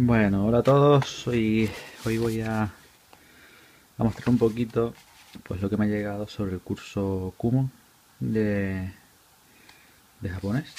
Bueno, hola a todos. Hoy, voy a, a mostrar un poquito pues lo que me ha llegado sobre el curso Kumo de, de japonés.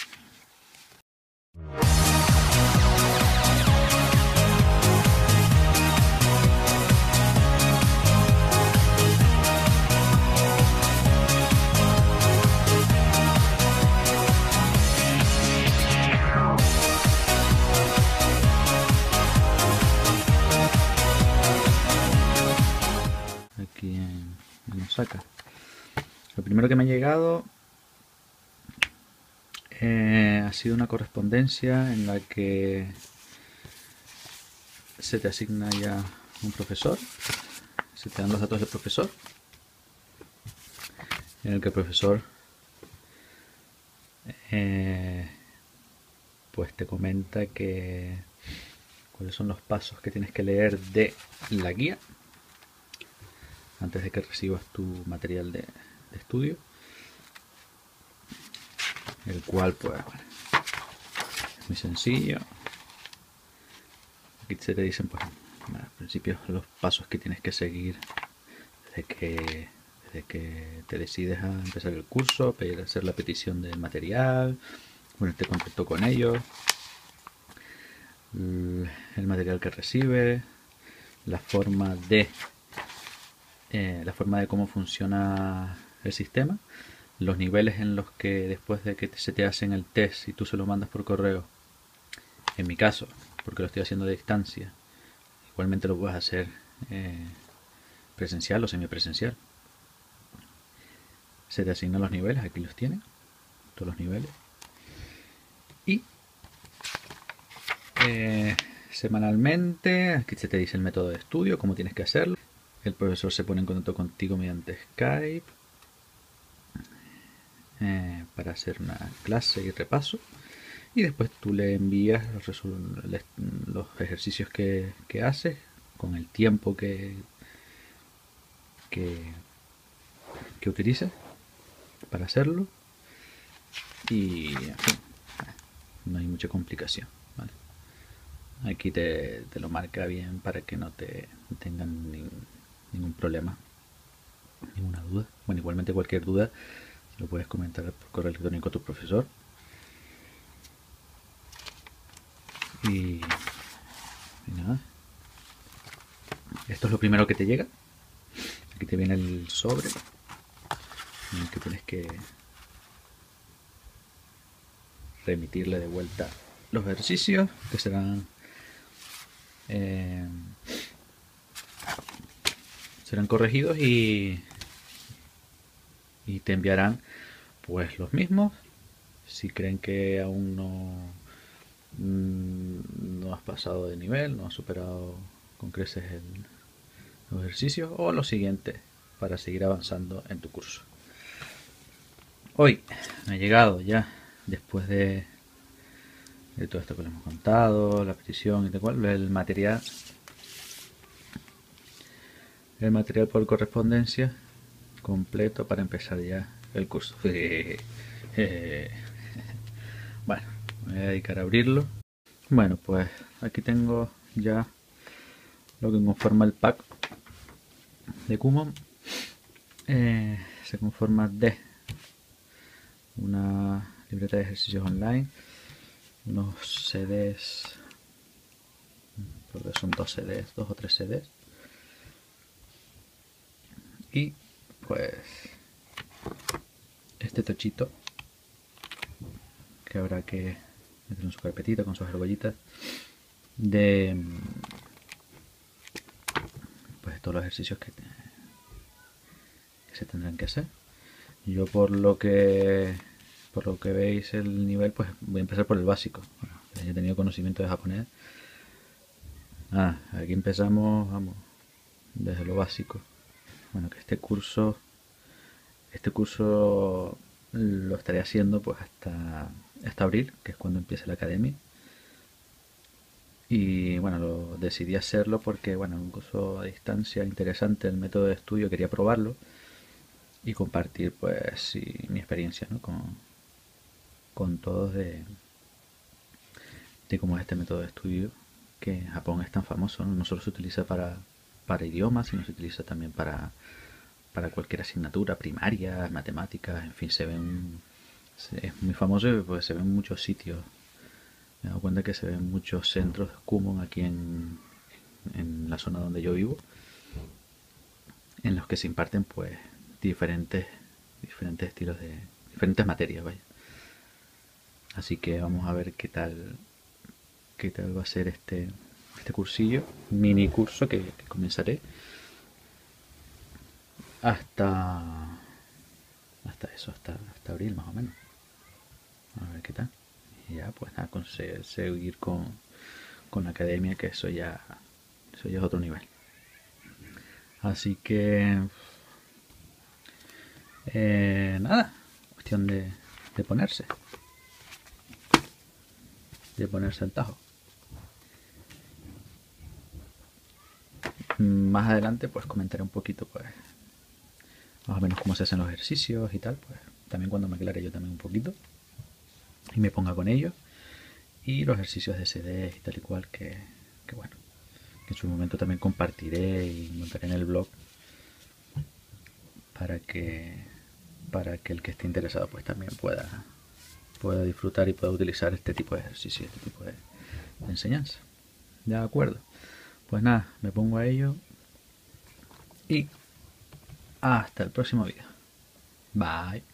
Lo primero que me ha llegado eh, ha sido una correspondencia en la que se te asigna ya un profesor, se te dan los datos del profesor, en el que el profesor eh, pues te comenta que cuáles son los pasos que tienes que leer de la guía antes de que recibas tu material de, de estudio el cual pues muy sencillo. Aquí se te dicen pues bueno, al principio los pasos que tienes que seguir desde que desde que te decides a empezar el curso pedir hacer la petición del material ponerte contacto con ellos el material que recibe la forma de eh, la forma de cómo funciona el sistema, los niveles en los que después de que se te hacen el test y tú se lo mandas por correo, en mi caso, porque lo estoy haciendo de distancia, igualmente lo puedes hacer eh, presencial o semipresencial. Se te asignan los niveles, aquí los tienen, todos los niveles. Y eh, semanalmente, aquí se te dice el método de estudio, cómo tienes que hacerlo. El profesor se pone en contacto contigo mediante Skype eh, para hacer una clase y repaso. Y después tú le envías los, ejercicios que, que haces con el tiempo que, que, que utilices para hacerlo. Y no hay mucha complicación. Aquí te, lo marca bien para que no te tengan ningún problema, ninguna duda. Bueno, igualmente cualquier duda lo puedes comentar por correo electrónico a tu profesor. Y, nada. Esto es lo primero que te llega. Aquí te viene el sobre en el que tienes que remitirle de vuelta los ejercicios que serán eh, serán corregidos y, y te enviarán pues los mismos. Si creen que aún no mm, no has pasado de nivel no has superado con creces el, los ejercicios o lo siguiente para seguir avanzando en tu curso. Hoy me ha llegado ya después de, de todo esto que les hemos contado la petición y tal cual el material. El material por correspondencia completo para empezar ya el curso. bueno, me voy a dedicar a abrirlo. Bueno, pues aquí tengo ya lo que conforma el pack de Kumon. Eh, se conforma de una libreta de ejercicios online, unos CDs, porque son dos CDs, dos o tres CDs, y pues este tochito que habrá que meter en su carpetita con sus argollitas de pues todos los ejercicios que, se tendrán que hacer. Yo por lo que por lo que veis el nivel pues voy a empezar por el básico. Bueno, he tenido conocimiento de japonés. Ah, aquí empezamos vamos desde lo básico bueno que este curso este curso lo estaré haciendo pues hasta hasta abril que es cuando empiece la academia y bueno decidí hacerlo porque bueno un curso a distancia interesante el método de estudio quería probarlo y compartir pues mi experiencia ¿no? con, con todos de, de cómo es este método de estudio que en Japón es tan famoso, ¿no? solo se utiliza para, para idiomas, sino se utiliza también para, para cualquier asignatura, primaria, matemáticas, en fin, se ven, es muy famoso porque se ven en muchos sitios. Me he dado cuenta que se ven muchos centros de Kumon aquí en, en la zona donde yo vivo, en los que se imparten pues diferentes, diferentes estilos de, diferentes materias, vaya. Así que vamos a ver qué tal qué tal va a ser este, este cursillo, mini curso que, comenzaré hasta hasta eso, hasta, hasta abril más o menos. A ver qué tal. Y ya pues nada, con seguir con, con la academia, que eso ya, eso ya es otro nivel. Así que eh, nada, cuestión de, de ponerse. De ponerse al tajo. Más adelante pues comentaré un poquito pues más o menos cómo se hacen los ejercicios y tal, pues también cuando me aclare yo también un poquito y me ponga con ellos y los ejercicios de CD y tal y cual que, bueno, que en su momento también compartiré y montaré en el blog para que para que el que esté interesado pues también pueda pueda disfrutar y pueda utilizar este tipo de ejercicio, este tipo de enseñanza. De acuerdo. Pues nada, me pongo a ello. Y hasta el próximo vídeo. Bye.